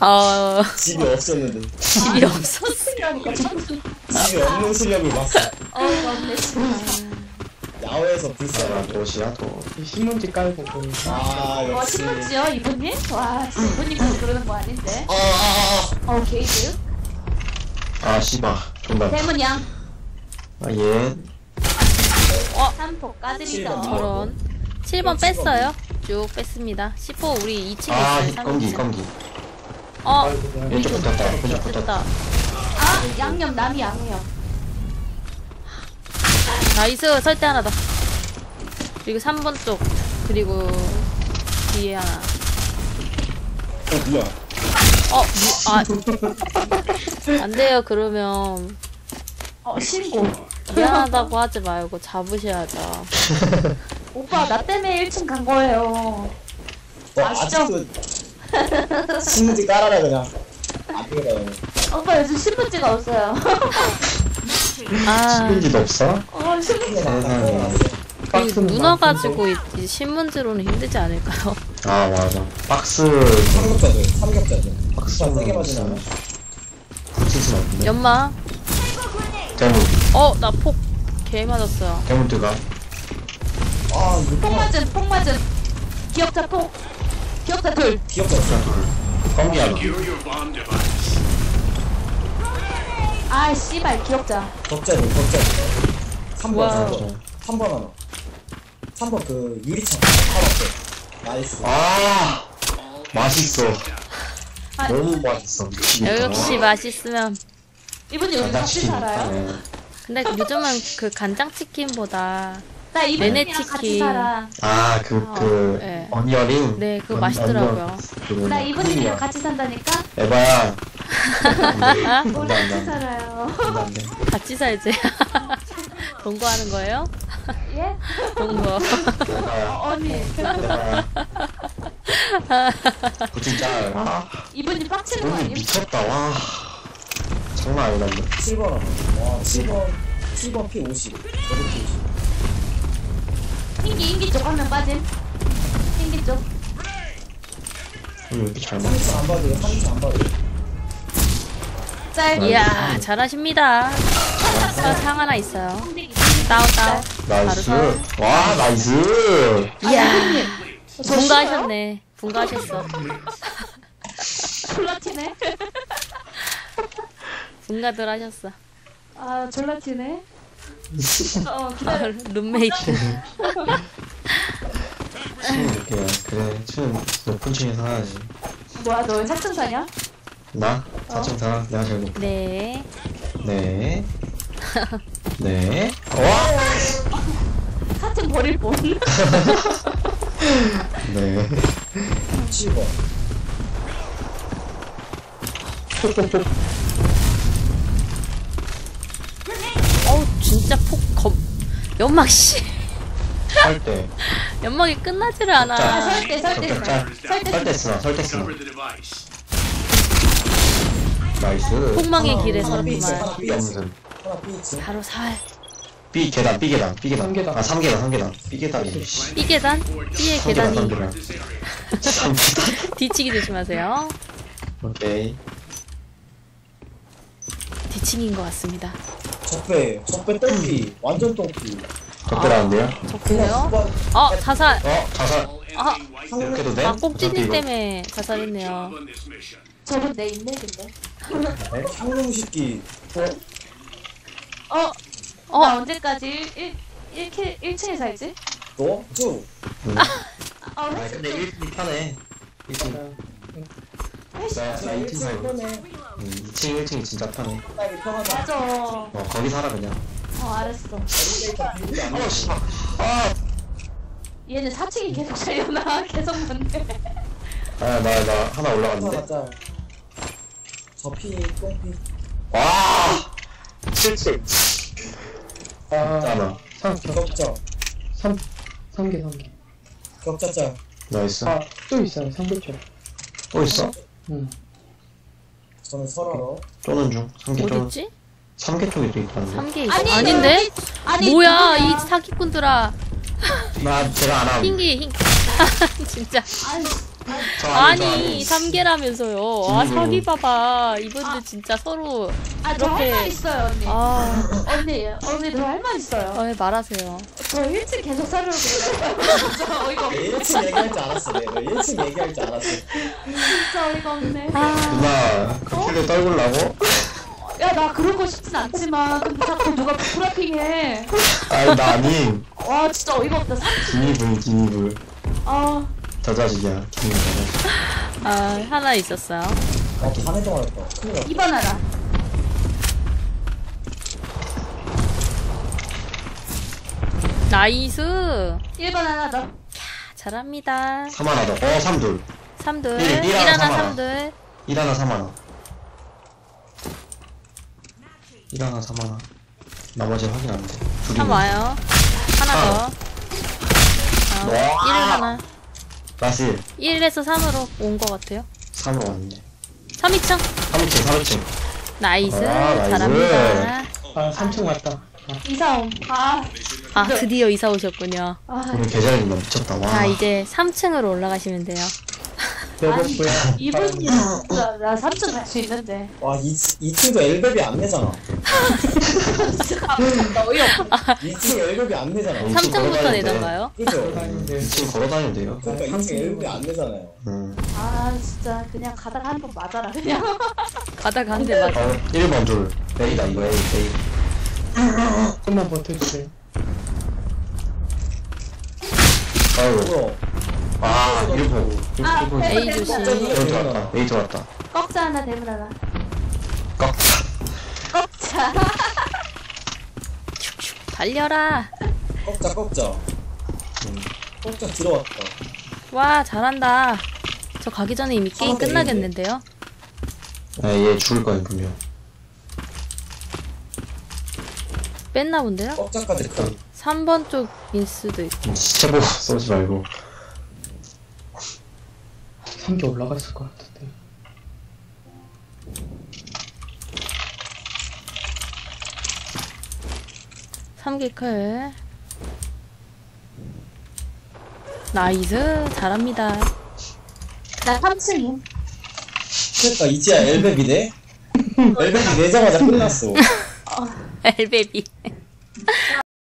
어, 집이 없었는데 집이 없어. 자꾸 집이 없는 실력을 봤어 어 맞네. 야외에서 불쌍한 도시야 도. 신문지 깔고 그아와 역시 신문지요 이분님? 와 진짜 이분님께서 그러는 거 아닌데. 아, 아, 어 게이드. 아 씨발 존나. 대문양. 아 예. 한포 까드리죠. 저런. 7번 뺐어요. 쭉 뺐습니다. 10호 우리 2층에 아 있어요. 검기 3층. 검기. 어, 왼쪽 붙었다. 왼쪽 됐다. 붙었다. 아 양념 남이 양념. 나이스. 설대 하나 더. 그리고 3번 쪽. 그리고 뒤에 하나. 어 뭐야 어, 미, 아. 안 돼요. 그러면 어 신고. 미안하다고 하지 말고 잡으셔야죠. 오빠 나 때문에 1층 간 거예요. 어, 아시죠? 아직도 신문지 깔아라 그냥 안 되겠다 오빠 요즘 신문지가 없어요. 아, 신문지도 없어? 어 신문지. 세상에. 이 문어 가지고 이, 이 신문지로는 힘들지 않을까요? 아 맞아. 박스 삼겹자들 삼겹자들 박스 진짜 세게 맞으면 붙이진 않는데. 연마. 대문 어, 나 폭 개 맞았어요. 대문 뜨가. 아 이거 폭 맞음. 기억자 폭. 기억자 둘. 귀엽다 진짜 검기 하나. Secure your bomb device. 아 씨발 기억자. 격자들 격자들 3번 와우. 3번 3번 하나 3번 그 유리창 바로 앞에 나이스 아 맛있어. 아 너무 맛있어. 미치겠다. 역시 맛있으면. 이분이 요즘 같이 간장치킨 살아요? 근데 요즘은 그 간장치킨보다 나 이분이랑 같이 치킨. 살아. 아, 그, 그, 네. 어니어링? 네, 그거 언- 맛있더라고요. 언니어 나 이분이랑. 같이 산다니까. 에바야. 우리 안돼, 같이 안돼, 살아요. 안돼. 같이 살지. 동거하는 거예요? 예? 동거. 에바야. 어, 언니. 에바야. 그 진짜, 아, 이분이 빡치는 거 아니야? 미쳤다, 와. 장난 아니다, 이거. 7번 하나 와 7번 7번 P 50 저도 P 50 흰기 흰기 쪽한명 빠짐. 쪽. 왜 이렇게 잘? 3층 안 봐도 돼 3층 안 봐도 돼 짤. 이야, 잘하십니다. 저상 하나 있어요. 다운, 다운. 나이스. 바로 와, 나이스. 이야, 분가하셨네. 분가하셨어. 졸라티네. 분가들 하셨어. 아 졸라티네. 어 아, 기다려. 룸메이트. 춤 이렇게, 그래. 춤 높은 층에서 하야지. 뭐야 너왜 사층 사냐? 나? 4층 사. 내가 제일 높 네. 네. 네. 와! 사층 버릴 뻔. 네. 7번 어우, 진짜 폭, 겁. 연막, 씨. 할 때. 연막이 끝나지를 않아. 아 설대 설대 격자. 설대 설때 쓰나, 설때 쓰나. Cover the device. 나이스. 폭망의 길에 염승. 있어 바로 살. B 계단, B 계단, B 계단. 삼 계단. 아, 3계단, 3계단. B 계단이. 씨. B 계단? B의 3계단, 계단이 3계단. This area. 3계단. 뒤치기 조심하세요. 오케이. 뒤치기인 것 같습니다. 적배 적배 똥피 완전 똥피 적대라는데요? 좋고요. 9번 어, 자살. 어, 자살. 아, 이렇게 해도 돼? 아, 꼭지님 어차피 이거- 때문에 자살했네요. 저분 내 인맥인데. 상놈 새끼 어. 어. 나 언제까지 1 1 1 1층에 살지? 너? 쭉 아 아, 왜? 근데 1층 편해. 1층. 나, 나 2층 살고. 음, 2층, 1층이 진짜 편해. 맞아. 어 어, 거기 살아, 그냥. 알았어. 어, 씨발. 아! 얘는 4층이 계속 살려나 계속 문제. 아, 나, 나 하나 하나 올라갔는데. 가자 저 피, 똥피 와! 7층. 아, 짜나. 3, 격자 3, 3개, 3개. 격자짤 나이스. 아, 또 있어요, 3개초. 또 있어? 응. 저는 설아로 쪼는 중. 3개 쪼는. 어딨지? 3개 쪽이 또 있다는데. 3개 있어. 아니, 아닌데? 아니 뭐야? 이 사기꾼들아. 나, 제가 안 함. 흰기, 흰기. 진짜. 아니 저 안에, 저 아니 안에. 3개라면서요. 아 진짜로. 사기 봐봐. 이분들 진짜 서로 아, 저할 이렇게- 말 있어요, 언니. 아, 언니, 언니, 저 할 말 있어요. 어, 말하세요. 저 1층 계속 살려고 그래요. 진짜 어이가 없네. 1층 얘기할 줄 알았어 내가 1층 얘기할 줄 알았어 진짜 어이가 없네. 누나 커플을 떨굴라고? 야, 나 그런 거 싶진 않지만, 근데 자꾸 누가 브라핑해. 아니 나 아님 와, 진짜 어이가 없다. 삼- 김이불 김이불 아, 저 자식이야 김이불 저 자식 아 하나 있었어요. 아또 한해 동안 했다 큰일 났다 2번 하나. 나이스. 1번 하나 더. 잘합니다. 3 하나 더어 3둘 3둘. 일, 일1 하나, 하나 삼 하나. 3둘. 1 하나 3 하나 1 하나 3 하나 나머지 확인 안돼 둘이 3 와요. 하나 더. 어, 와. 1 하나. 라스 1에서 3으로 온 것 같아요. 3으로 왔네 3 2층. 3층 3층 나이스. 아, 나이스. 잘합니다. 아 3층 왔다 아, 이사옴. 아, 아 드디어 이사 오셨군요. 아. 오늘 계좌님나 미쳤다 와 자 이제 3층으로 올라가시면 돼요. 배고프야 이분이 진짜 나 3층 갈 수 있는데. 와 2, 2층도 엘베비 안 내잖아 나 어이없다. 2층 엘베비 안 내잖아 음. 3층부터 걸어다니는데. 내던가요? 그죠? 2층 걸어다니면 돼요 그러니까 2층 엘베비 안 내잖아요 음. 아, 진짜 그냥 가다가 한 번 맞아라, 그냥. 가다가 한 대 맞아. 어 1번 둘 A다 이거 A A 좀만 버텨주세요 아이고 뭐야 아 1번 아, 1번 A 조심. A 들어왔다 A 들어왔다 꺽자 하나, 대문 하나. 꺽 꺽자. 달려라. 꺾자 꺾자 꺾자 들어왔다 와 잘한다. 저 가기 전에 이미 게임 아, 네, 끝나겠는데요? 아 얘 죽을 거야 분명 뺐나 본데요? 꺾자까지 큰 3번 쪽일 수도 있고. 시체 보고 쏘지 말고 3개 올라갔을 것 같은데 3개 클. 나이스 잘합니다. 나 3층임. 그러니까 이지야 엘베비 내? 엘베비 내자마자 끝났어 엘베비.